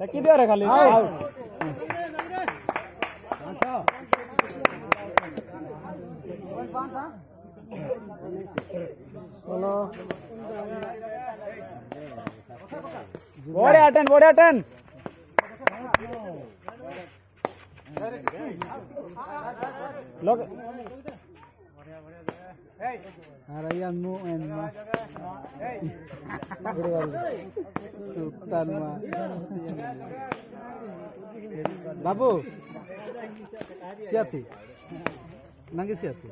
टक्की दे रहे खाली। बोलो। बोड़े अटन बोड़े अटन लोग Harayan mo and ma. Sultan ma. Babu. Siati. Nangi siati.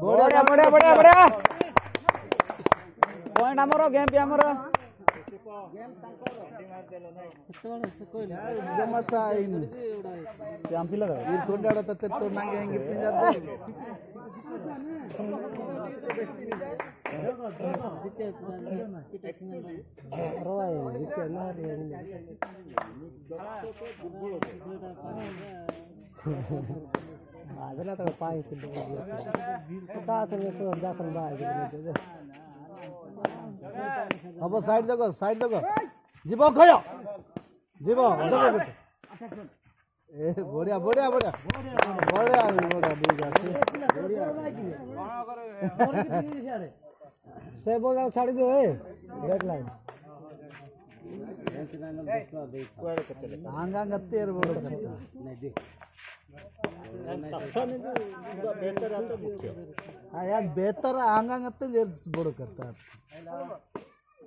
ବଢିଆ ବଢିଆ ବଢିଆ ବଢିଆ ପଏଣ୍ଟ ଆମର ଗେମ୍ ବି ଆମର ಗಮ್ಮತ್ತ ಇನ್ನು ಹಂಪಿಲದ ಇವ್ರು ಕೊಂಡೆ ಆಡೋ ತತ್ತೆತ್ತು ನಂಗೆ ಹೆಂಗೆ ಅದನ್ನ ಪಾಯಿಸಿದ್ದು ದಾಸನ ದಾಸನ ಬಾಯಿ ହବ ସାଇଡ୍ ଦେଖ ସାଇଡ୍ ଦେଖ ଯିବ ଖୟ ଯିବ ଦେଖ ଏ ବଢିଆ ବଢିଆ ବଢିଆ ବଢିଆ ବଢିଆ ବିଜ୍ ଅଛି ସେ ବଲ ଛାଡ଼ି ଦେ ବ୍ୟାକ୍ ଲାଇନ୍ ಹಂಗಂಗ ಹತ್ತಿರ ಬಿಡೋದು ಯಾಕೆ ಬೇತರ ಹಂಗಂಗ ಹತ್ತಿರ ಬಿಡೋಕರ್ತಾರೆ